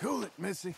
Cool it, Missy.